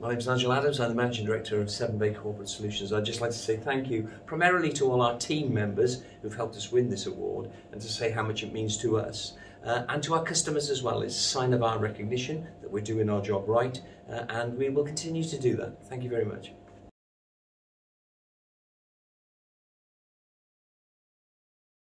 My name is Nigel Adams. I'm the Managing Director of Severn Bay Corporate Solutions. I'd just like to say thank you primarily to all our team members who've helped us win this award and to say how much it means to us. Uh, and to our customers as well. It's a sign of our recognition that we're doing our job right uh, and we will continue to do that. Thank you very much.